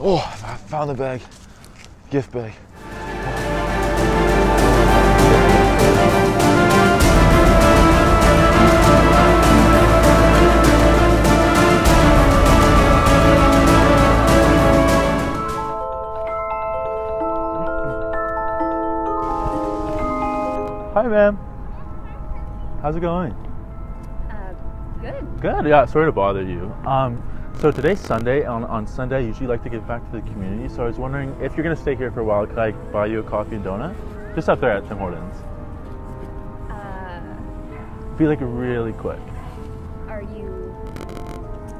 Oh, I found the bag. Gift bag. Hi, ma'am. How's it going? Uh, good. Good. Yeah, sorry to bother you. Um, so today's Sunday. On, on Sunday, I usually like to give back to the community. So I was wondering if you're gonna stay here for a while, could I buy you a coffee and donut? Just up there at Tim Hortons. Uh, Be like really quick. are you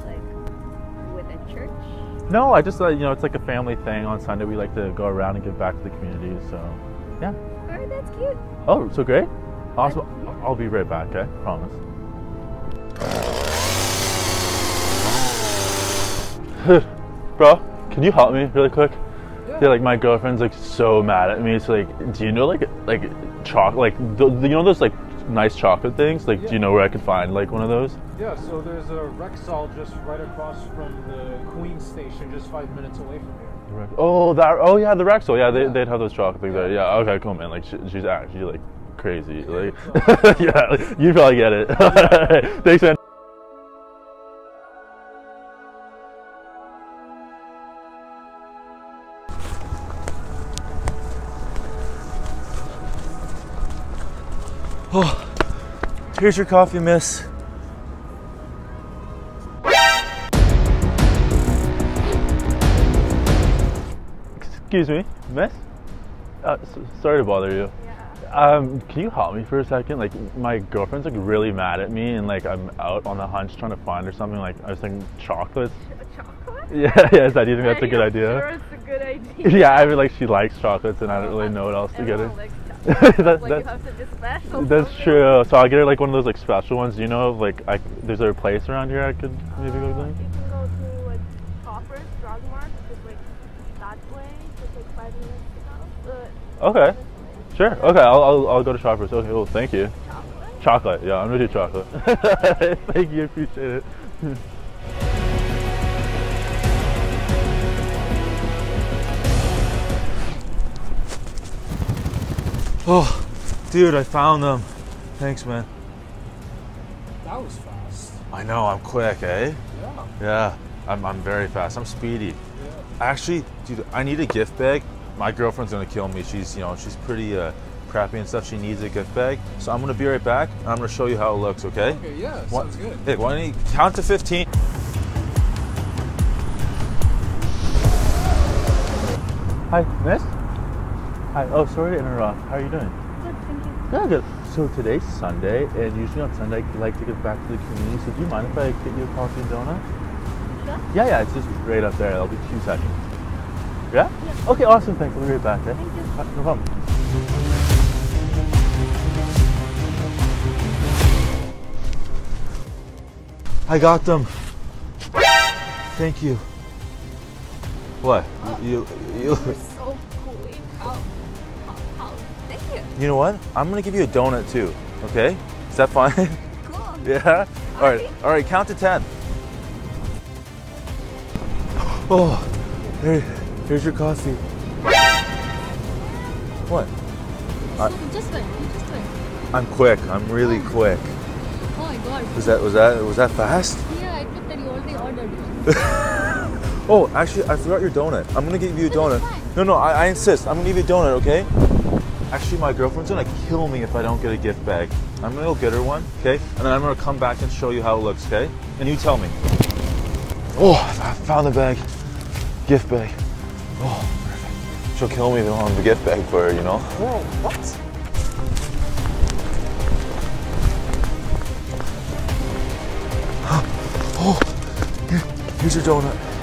like with a church? No, I just uh, you know it's like a family thing. On Sunday, we like to go around and give back to the community. So, yeah. Oh, that's cute. Oh, so great. Awesome. I'll be right back. Okay, promise. Bro, can you help me really quick? Yeah. like my girlfriend's like so mad at me. So like, do you know like like chocolate like the, you know those like nice chocolate things? Like, do you know where I could find like one of those? Yeah, so there's a Rexall just right across from the Queen station, just five minutes away from here. Oh, that. Oh yeah, the Rexall. Yeah, they they'd have those chocolate things there. Yeah. Okay, cool, man. Like she, she's actually like crazy. Like, yeah, like, you probably get it. Thanks, man. Oh, here's your coffee, miss. Excuse me, miss. Uh, sorry to bother you. Um, can you help me for a second? Like, my girlfriend's like really mad at me, and like I'm out on the hunch trying to find her something. Like, I was thinking chocolates. Chocolate? Yeah, yeah. Is that? Do you think that's a good idea? Sure, it's a good idea. Yeah, I mean, like she likes chocolates, and I don't really know what else to get her. That- chocolate. like that- you have to be special. That's true. So I'll get her like one of those like special ones. Do you know of like I, there's a place around here I could maybe go Uh, to? You can go to like Shoppers Drug Mart, which is like that way, just like five minutes ago. Uh, Okay. Sure. Okay. I'll, I'll, I'll go to Shoppers. Okay. Well, thank you. chocolate. Chocolate. Yeah, I'm gonna do chocolate. thank you. Appreciate it. Oh, dude, I found them. Thanks, man. That was fast. I know, I'm quick, eh? Yeah. Yeah, I'm, I'm very fast. I'm speedy. Yeah. Actually, dude, I need a gift bag. My girlfriend's gonna kill me. She's, you know, she's pretty uh, crappy and stuff. She needs a gift bag. So I'm gonna be right back. And I'm gonna show you how it looks, okay? Okay, yeah, What- sounds good. Hey, why don't you count to 15? Hi, Miss. Hi. Oh, sorry to interrupt. How are you doing? Good, thank you. Good. Good. So today's Sunday, and usually on Sunday I like to give back to the community. So do you mind if I get you a coffee and donut? Sure. Yeah, yeah. It's just right up there. It'll be two seconds. Yeah. yeah. Okay. Awesome. Thanks. I'll be right back. Eh? Thank you. No problem. I got them. Thank you. What? You, you, So cool. You. you know what? I'm gonna give you a donut too. Okay? Is that fine? Cool. yeah. All right. All right. Count to ten. Oh, here, here's your coffee. What? You just went. You just went. I'm quick. I'm really oh. quick. Oh my god. Was that was that was that fast? Yeah, I thought that you already ordered it. Oh, actually, I forgot your donut. I'm gonna give you a donut. No, no, I, I insist. I'm gonna give you a donut, okay? Actually, my girlfriend's gonna kill me if I don't get a gift bag. I'm gonna go get her one, okay? And then I'm gonna come back and show you how it looks, okay? And you tell me. Oh, I found the bag. Gift bag. Oh, perfect. She'll kill me if I don't have the gift bag for her, you know? Whoa, what? Oh, here, here's your donut.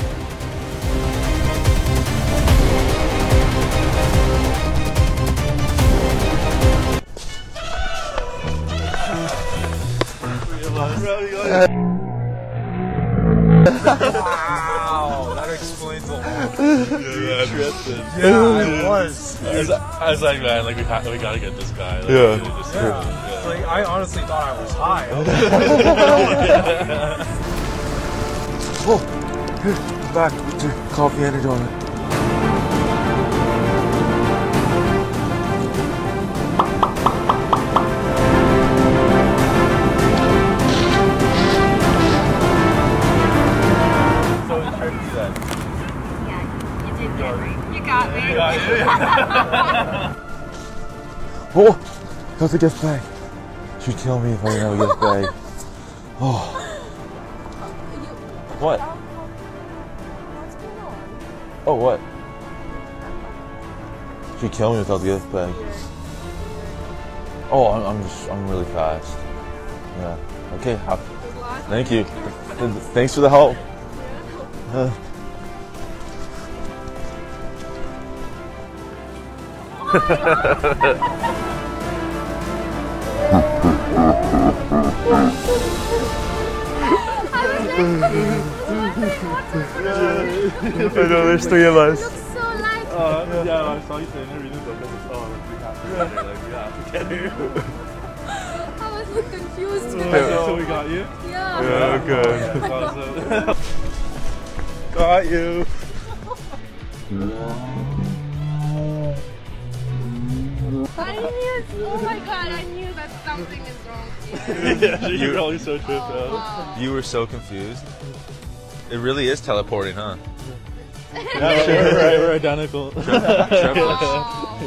Yeah, I was. I was, I was like, man, like we, ha- we gotta get this guy. Like, Yeah. we just- Yeah. Like, I honestly thought I was high. Oh, here, back with your coffee and a donut. Oh, got the gift bag. She'd kill me if I didn't have a gift bag. Oh. What? What's going on? Oh, what? She'd kill me without the gift bag. Oh, I'm, I'm just, I'm really fast. Yeah. Okay. Thank you. Thanks for the help. Uh, I know there's three of us. So like. Uh, yeah, I saw you saying you're reading the book. I was like, oh, we have to get Like, we have to. I was so confused. so we got you? Yeah. Yeah, good. That's awesome. got you. I knew. Oh my god, I knew that something is wrong here. yeah, you're probably so tripped out. Oh, wow. You were so confused. It really is teleporting, huh? Yeah, we're, right, we're identical. Trevor's, Wow.